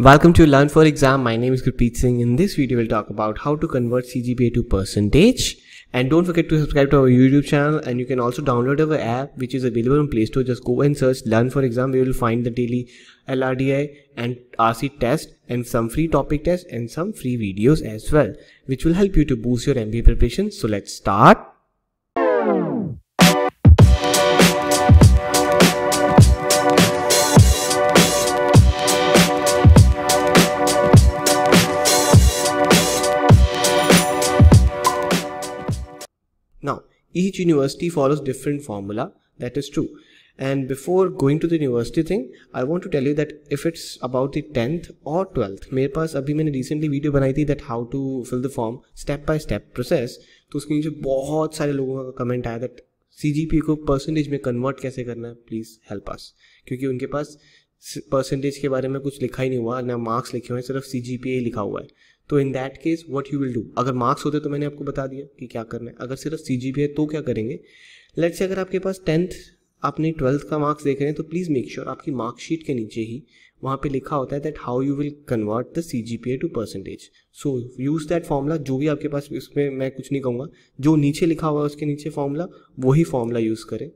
Welcome to Learn for Exam. My name is Gurpreet Singh. In this video, we'll talk about how to convert CGPA to percentage. And don't forget to subscribe to our YouTube channel. And you can also download our app, which is available on Play Store. Just go and search Learn for Exam. We will find the daily LRDI and RC test and some free topic tests and some free videos as well, which will help you to boost your MBA preparation. So let's start. Each university follows different formula. That is true. And before going to the university thing, I want to tell you that if it's about the 10th or 12th, मेरे पास अभी मैंने recently video बनाई थी that how to fill the form step by step process तो उसके नीचे बहुत सारे लोगों का कमेंट आया that सी को परसेंटेज में कन्वर्ट कैसे करना है प्लीज़ हेल्प अस क्योंकि उनके पास परसेंटेज के बारे में कुछ लिखा ही नहीं हुआ, ना मार्क्स लिखे हुए हैं सिर्फ़ सी जी पी ए लिखा हुआ है। तो in that case what you will do अगर मार्क्स होते तो मैंने आपको बता दिया कि क्या करना है। अगर सिर्फ़ सी जी पी है तो क्या करेंगे? लेट से अगर आपके पास टेंथ आपने ट्वेल्थ का मार्क्स देख रहे हैं तो प्लीज़ मेक श्योर आपकी मार्कशीट के नीचे ही वहाँ पे लिखा होता है that how you will convert the C G P A to percentage so use that formula जो भी आपके पास उसमें मैं कुछ नहीं कहूँगा। जो नीचे लिखा हुआ है, उसके नीचे फॉर्मूला वही फॉर्मूला यूज़ करें।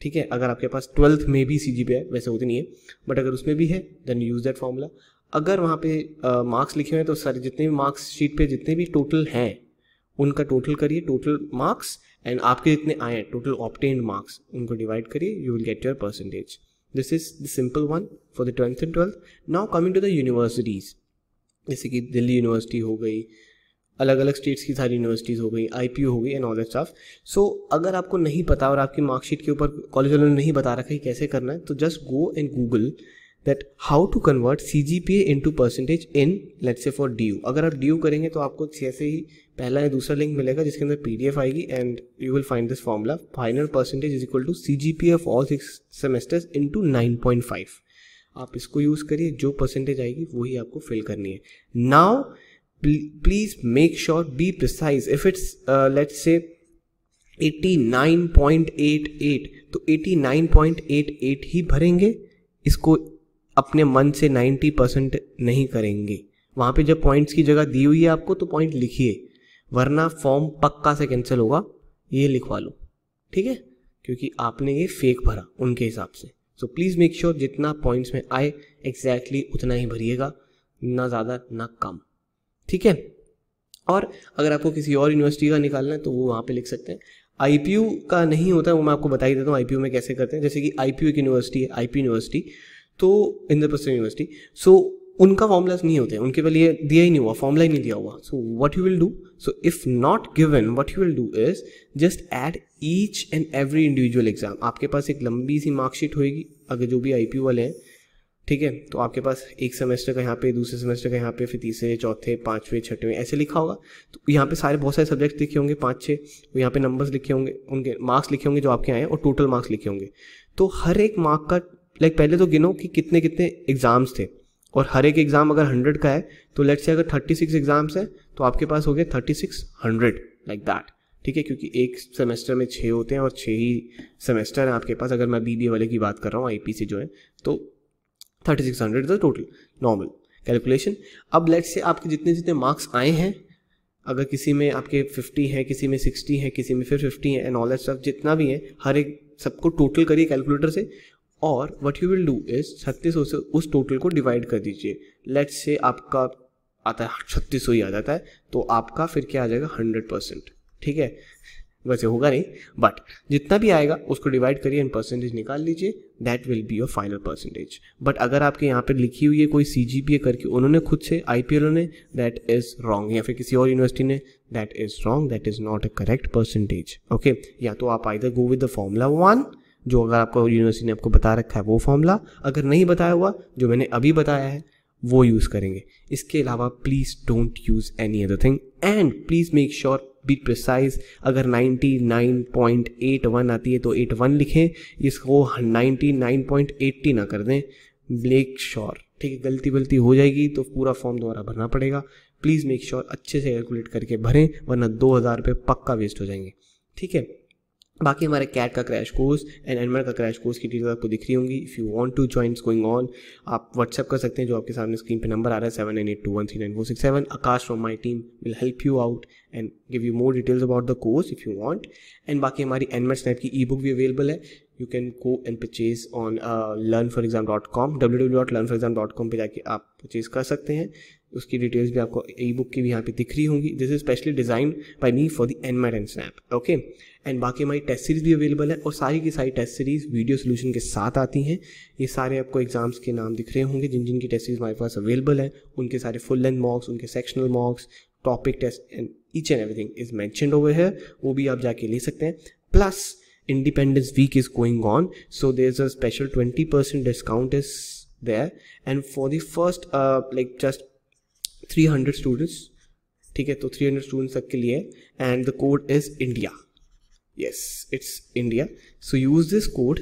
ठीक है? अगर आपके पास ट्वेल्थ में भी सी जी पी है, वैसे होती नहीं है बट अगर उसमें भी है देन यूज़ दैट फॉर्मूला अगर वहाँ पे मार्क्स लिखे हुए हैं तो सारे जितने भी मार्क्स शीट पे जितने भी टोटल हैं, उनका टोटल करिए टोटल मार्क्स एंड आपके जितने आए हैं टोटल ऑप्टेन्ड मार्क्स उनको डिवाइड करिए you will get your percentage this is the simple one for the twelfth and twelfth now coming to the universities जैसे कि दिल्ली यूनिवर्सिटी हो गई अलग अलग स्टेट्स की सारी यूनिवर्सिटीज़ हो गई आई हो गई and all that staff so अगर आपको नहीं पता और आपकी मार्कशीट के ऊपर कॉलेज वालों ने नहीं बता रखा है कैसे करना है तो just go and Google that how to convert C G P A into percentage in let's say for D U अगर आप डी यू करेंगे तो आपको जैसे ही पहला या दूसरा लिंक मिलेगा जिसके अंदर पी डी एफ़ आएगी and you will find this formula final percentage is equal to C G P of all six semesters into nine point five आप इसको यूज़ करिए, जो परसेंटेज आएगी, वही आपको फिल करनी है. Now please make sure be precise if it's let's say 89.88 तो 89.88 ही भरेंगे, इसको अपने मन से 90 परसेंट नहीं करेंगे। वहाँ पे जब पॉइंट्स की जगह दी हुई है आपको तो पॉइंट लिखिए, वरना फॉर्म पक्का से कैंसिल होगा, ये लिखवा लो। ठीक है? क्योंकि आपने ये फेक भरा उनके हिसाब से। सो प्लीज़ मेक श्योर जितना पॉइंट्स में आए एग्जैक्टली exactly उतना ही भरिएगा, ना ज़्यादा, ना कम। ठीक है? और अगर आपको किसी और यूनिवर्सिटी का निकालना है तो वो वहाँ पे लिख सकते हैं। आई का नहीं होता है वो मैं आपको बता ही देता हूँ आई में कैसे करते हैं। जैसे कि आईपीयू एक यूनिवर्सिटी है आईपी यूनिवर्सिटी तो इंद्रप्रस्थ यूनिवर्सिटी सो उनका फॉर्मूलाज नहीं होते, उनके पहले ये दिया ही नहीं हुआ फॉर्मूला ही नहीं दिया हुआ। So what you will do so if not given what you will do is just add each and every individual exam आपके पास एक लंबी सी मार्कशीट होगी अगर जो भी आई वाले हैं ठीक है? तो आपके पास एक सेमेस्टर का यहाँ पे, दूसरे सेमेस्टर का यहाँ पे, फिर तीसरे, चौथे, पाँचवें, छठवें, ऐसे लिखा होगा। तो यहाँ पे सारे बहुत सारे सब्जेक्ट लिखे होंगे, पाँच छः यहाँ पे नंबर्स लिखे होंगे, उनके मार्क्स लिखे होंगे जो आपके आए हैं, और टोटल मार्क्स लिखे होंगे। तो हर एक मार्क का लाइक पहले तो गिनो कि कितने कितने एग्ज़ाम्स थे। और हर एक एग्ज़ाम अगर हंड्रेड का है तो लेट से अगर थर्टी सिक्स एग्ज़ाम्स है तो आपके पास हो गया thirty six hundred like that ठीक है? क्योंकि एक सेमेस्टर में छः होते हैं, और छः ही सेमेस्टर हैं आपके पास। अगर मैं बी वाले की बात कर रहा हूँ आई से जो है तो thirty six hundred is total, normal. Calculation अब लेट से आपके जितने जितने मार्क्स आए हैं, अगर किसी में आपके फिफ्टी हैं, किसी में सिक्सटी हैं, किसी में फिर फिफ्टी है एंड ऑल दैट स्टफ़ जितना भी है, हर एक सबको टोटल करिए कैलकुलेटर से, और what you will do is छत्तीस से उस टोटल को डिवाइड कर दीजिए। लेट से आपका आता है, छत्तीस ही आ जाता है तो आपका फिर क्या आ जाएगा हंड्रेड परसेंट ठीक है? वैसे होगा नहीं बट जितना भी आएगा, उसको डिवाइड करिए एंड परसेंटेज निकाल लीजिए that will be your final percentage but अगर आपके यहाँ पे लिखी हुई है कोई सी जी ए करके उन्होंने खुद से आई पी एल ने दैट इज़ रॉन्ग या फिर किसी और यूनिवर्सिटी ने that is wrong that is not a correct percentage okay या तो आप either go with the formula one जो अगर आपको यूनिवर्सिटी ने आपको बता रखा है, वो फॉर्मूला अगर नहीं बताया हुआ, जो मैंने अभी बताया है, वो यूज़ करेंगे. इसके अलावा please don't use any other thing and please make sure be precise अगर 99.81 आती है तो 81 लिखें, इसको 99.80 ना कर दें ब्लेक श्योर ठीक है, गलती वलती हो जाएगी तो पूरा फॉर्म दोबारा भरना पड़ेगा। प्लीज़ मेक श्योर अच्छे से कैलकुलेट करके भरें, वरना दो हज़ार रुपये पक्का वेस्ट हो जाएँगे। ठीक है? बाकी हमारे कैट का क्रैश कोर्स एंड एनमर का क्रैश कोर्स की डिटेल आपको दिख रही होंगी. If you want to join going on आप व्हाट्सएप कर सकते हैं, जो आपके सामने स्क्रीन पे नंबर आ रहा है seven nine eight two one three nine four six seven Akash from my team will help you out and give you more details about the course if you want and बाकी हमारी एनमर snap की ई book भी available है. You can go and purchase on learn for exam dot com W W dot learn for exam dot com पर जाके आप purchase कर सकते हैं. उसकी डिटेल्स भी आपको ई बुक की भी यहाँ पे दिख रही होंगी। This is specially design by me for the N NMAT and SNAP okay and बाकी हमारी टेस्ट सीरीज़ भी अवेलेबल है और सारी की सारी टेस्ट सीरीज़ वीडियो सोल्यूशन के साथ आती हैं। ये सारे आपको एग्ज़ाम्स के नाम दिख रहे होंगे जिन जिन की टेस्ट सीरीज़ हमारे पास अवेलेबल है उनके सारे फुल लेंथ मॉक्स उनके sectional mocks topic test and each and everything is mention over है वो भी आप जाके ले सकते हैं। Plus independence week is going on so there's a special 20% discount is there and for the first uh, like just 300 students ठीक है तो 300 स्टूडेंट्स तक के लिए and the code is India yes, it's india. So use this code,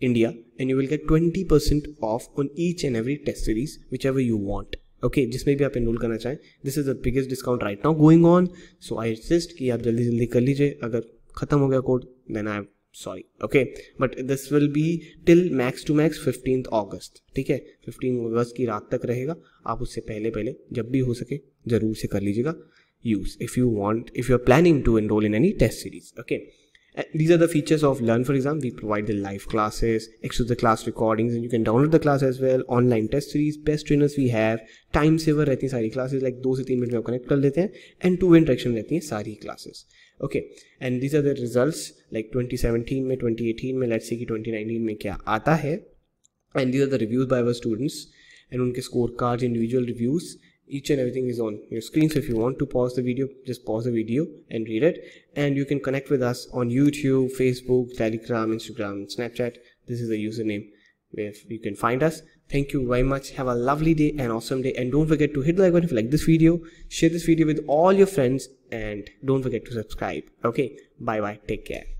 india, and you will get 20% off on each and every test series, whichever you want. Okay जिसमें भी आप enrol करना चाहें this is the biggest discount right now going on so I suggest कि आप जल्दी जल्दी कर लीजिए। अगर ख़त्म हो गया code then I sorry okay but this will be till max to max fifteen August ठीक है? फिफ्टीन अगस्त की रात तक रहेगा। आप उससे पहले पहले जब भी हो सके ज़रूर से कर लीजिएगा। Use if you want if you are planning to enroll in any test series okay these are the features of learn for exam we provide the live classes extra the class recordings and you can download the class as well online test series best trainers we have time saver हैं सारी classes like दो से तीन minute में आप connect कर लेते हैं एंड टू इंटरेक्शन रहती हैं सारी classes okay and these are the results like 2017 में 2018 में let's say कि 2019 में क्या आता है and these are the reviews by our students and उनके score cards individual reviews each and everything is on your screen. So if you want to pause the video just pause the video and read it. And you can connect with us on youtube facebook telegram instagram snapchat. This is the username where you can find us. Thank you very much. Have a lovely day and awesome day. And don't forget to hit the like button if you like this video. Share this video with all your friends and don't forget to subscribe. Okay. Bye bye take care